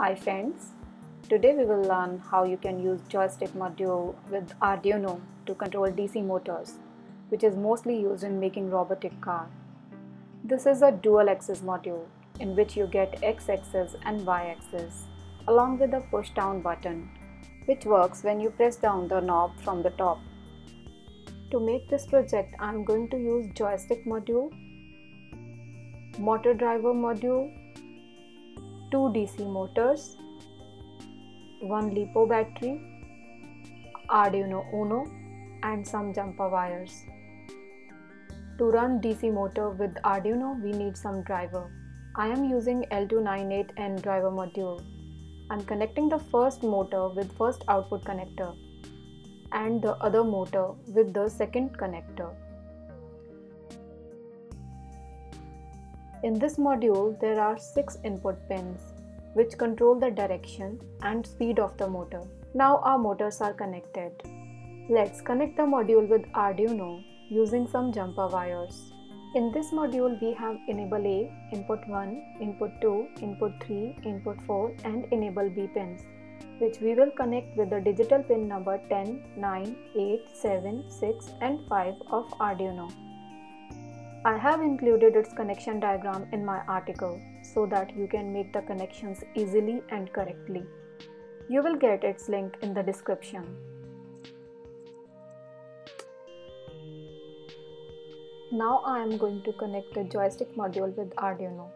Hi friends, today we will learn how you can use joystick module with Arduino to control DC motors, which is mostly used in making robotic car. This is a dual axis module in which you get X axis and Y axis along with a push down button which works when you press down the knob from the top. To make this project I am going to use joystick module, motor driver module, two DC motors, one LiPo battery, Arduino Uno and some jumper wires. To run DC motor with Arduino we need some driver. I am using L298N driver module. I'm connecting the first motor with first output connector and the other motor with the second connector. In this module, there are 6 input pins which control the direction and speed of the motor. Now our motors are connected. Let's connect the module with Arduino using some jumper wires. In this module, we have enable A, input 1, input 2, input 3, input 4 and enable B pins which we will connect with the digital pin number 10, 9, 8, 7, 6 and 5 of Arduino. I have included its connection diagram in my article so that you can make the connections easily and correctly. You will get its link in the description. Now I am going to connect the joystick module with Arduino.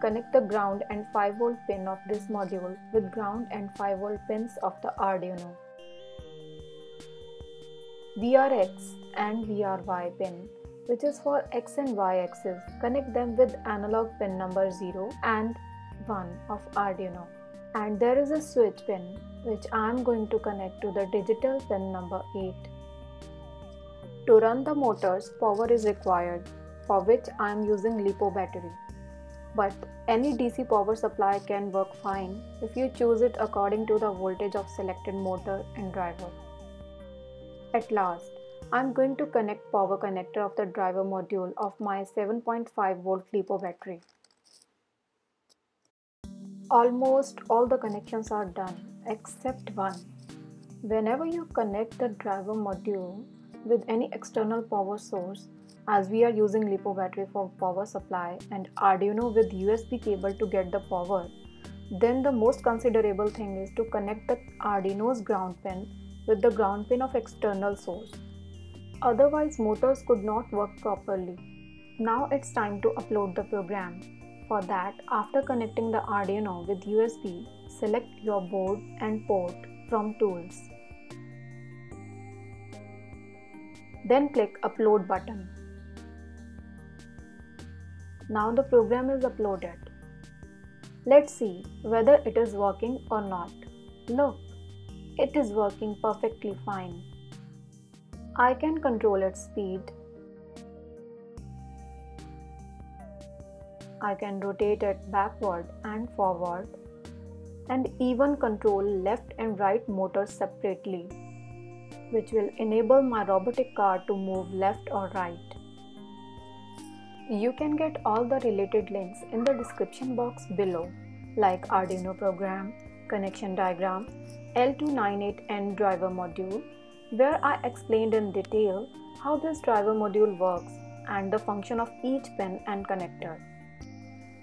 Connect the ground and 5 volt pin of this module with ground and 5 volt pins of the Arduino. VRX and VRY pin which is for X and Y axis. Connect them with analog pin number 0 and 1 of Arduino. And there is a switch pin which I am going to connect to the digital pin number 8. To run the motors, power is required, for which I am using LiPo battery. But any DC power supply can work fine if you choose it according to the voltage of selected motor and driver. At last, I am going to connect power connector of the driver module of my 7.5 volt LiPo battery. Almost all the connections are done except one. Whenever you connect the driver module with any external power source, as we are using LiPo battery for power supply and Arduino with USB cable to get the power, then the most considerable thing is to connect the Arduino's ground pin with the ground pin of external source. Otherwise motors could not work properly. Now it's time to upload the program. For that, after connecting the Arduino with USB, select your board and port from Tools. Then click Upload button. Now the program is uploaded. Let's see whether it is working or not. Look, it is working perfectly fine. I can control its speed. I can rotate it backward and forward and even control left and right motors separately which will enable my robotic car to move left or right. You can get all the related links in the description box below like Arduino program, connection diagram, L298N driver module where I explained in detail how this driver module works and the function of each pin and connector.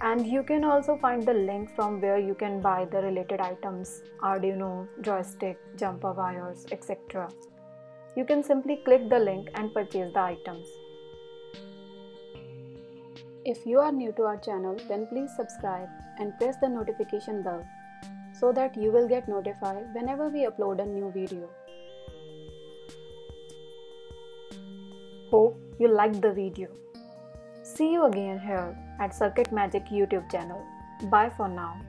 And you can also find the link from where you can buy the related items Arduino, joystick, jumper wires, etc. You can simply click the link and purchase the items. If you are new to our channel, then please subscribe and press the notification bell so that you will get notified whenever we upload a new video. Hope you liked the video. See you again here at Circuit Magic YouTube channel. Bye for now.